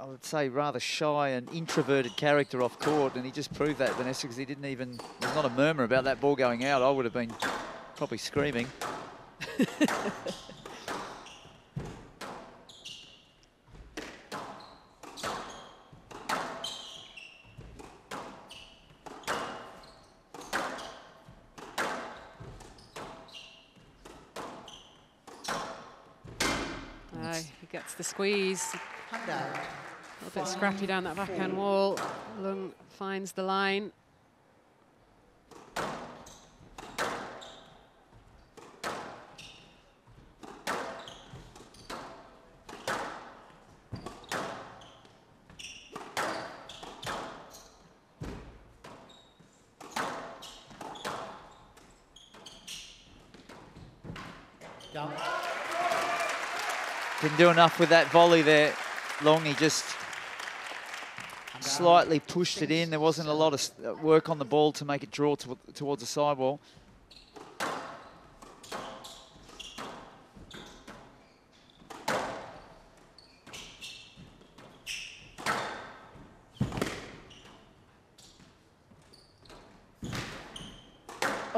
I would say, rather shy and introverted character off court, and he just proved that, Vanessa, because he didn't even, there's not a murmur about that ball going out. I would have been probably screaming. he gets the squeeze. A little bit scrappy down that backhand wall. Leung finds the line. Didn't do enough with that volley there. Leung, he just slightly pushed it in. There wasn't a lot of uh, work on the ball to make it draw to, towards the sidewall.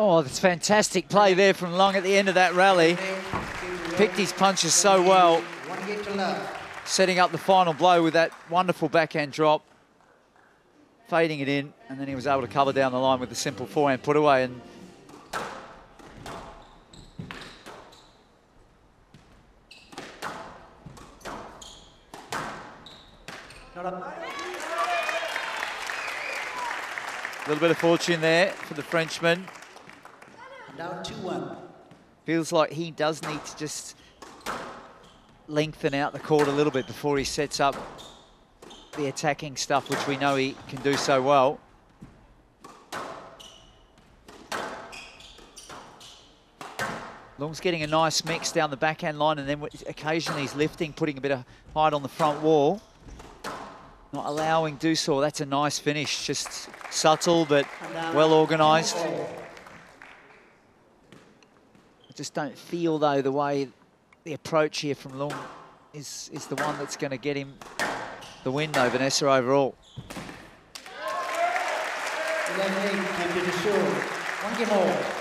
Oh, that's fantastic play there from Leung at the end of that rally. Picked his punches so well. Setting up the final blow with that wonderful backhand drop. Fading it in, and then he was able to cover down the line with a simple forehand put away. And A little bit of fortune there for the Frenchman. Down 2-1. Feels like he does need to just lengthen out the court a little bit before he sets up the attacking stuff, which we know he can do so well. Leung's getting a nice mix down the backhand line and then occasionally he's lifting, putting a bit of height on the front wall. Not allowing Dussourd. That's a nice finish. Just subtle but well organised. I just don't feel, though, the way the approach here from Long is, is the one that's going to get him the win, though, Vanessa, overall. One game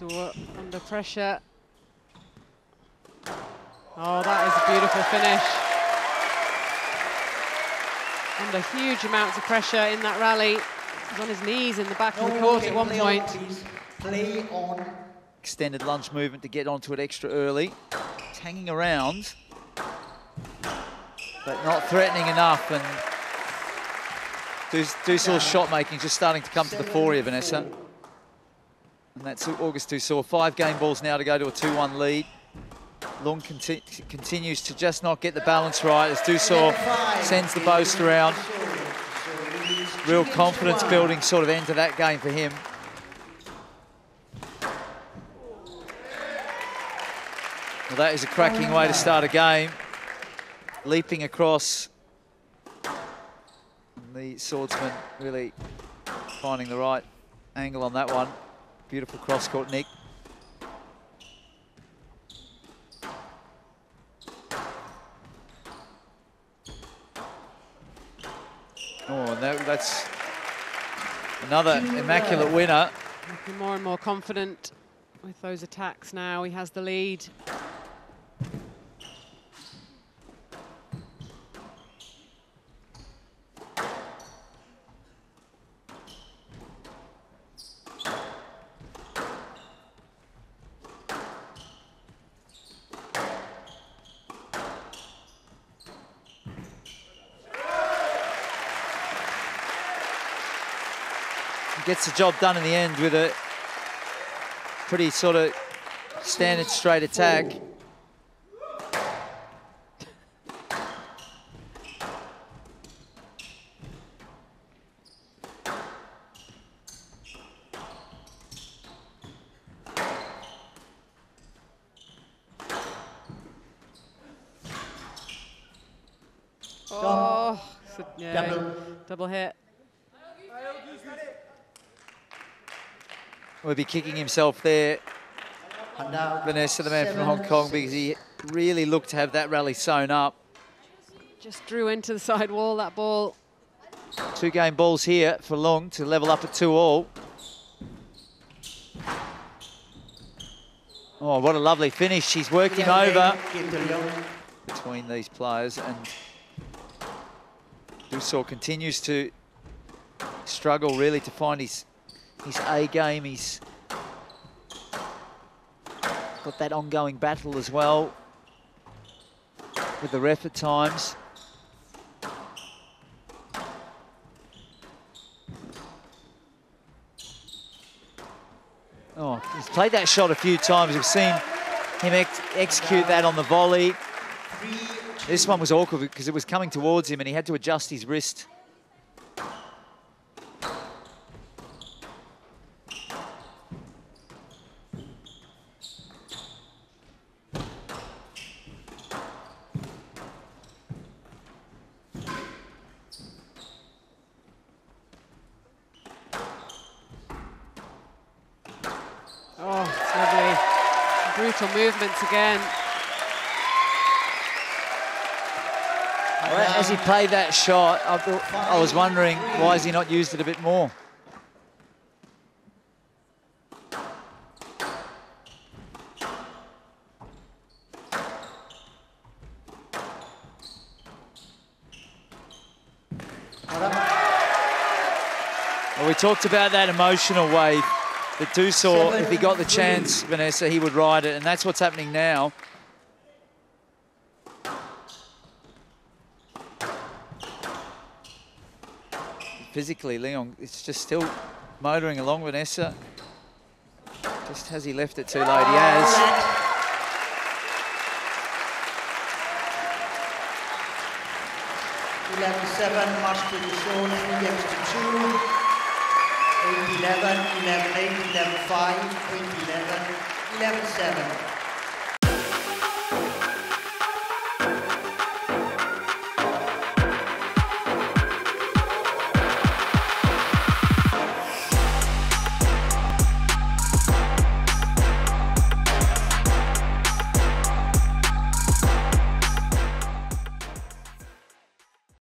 all. under pressure. Oh, that is a beautiful finish. Under huge amounts of pressure in that rally. He's on his knees in the back of the oh, court at one point. Play on. Extended lunge movement to get onto it extra early. It's hanging around, but not threatening enough. And Dussourd's shot making just starting to come to the fore here, Vanessa. And that's Auguste Dussourd. Five game balls now to go to a 2-1 lead. Leung conti continues to just not get the balance right as Dussourd sends the boast around. Real confidence building sort of end to that game for him. Well, that is a cracking way to start a game. Leaping across. And the swordsman really finding the right angle on that one. Beautiful cross court, Nick. Oh, and that, that's another immaculate winner. Looking more and more confident with those attacks now. He has the lead. gets the job done in the end with a pretty sort of standard straight attack. Oh, yeah. double hit. Will be kicking himself there, And out. Vanessa, the man from Hong Kong, six. because he really looked to have that rally sewn up. Just drew into the side wall that ball. Two game balls here for Leung to level up at two all. Oh, what a lovely finish. She's working over Keep the young. between these players and Dussourd continues to struggle really to find his his A game. He's got that ongoing battle as well with the ref at times. Oh, he's played that shot a few times. We've seen him ex execute that on the volley. This one was awkward because it was coming towards him and he had to adjust his wrist. Oh, it's lovely. Brutal movements again. Well, As he played that shot, I, thought, I was wondering why has he not used it a bit more? Well, we talked about that emotional wave that Dussourd, if he got the chance, Vanessa, he would ride it, and that's what's happening now. physically, Leung, it's just still motoring along Vanessa. Just has he left it too late? He has. Seven, much to the short, three games to two. Eight eleven, eleven eight, eleven five, eight eleven, eleven seven.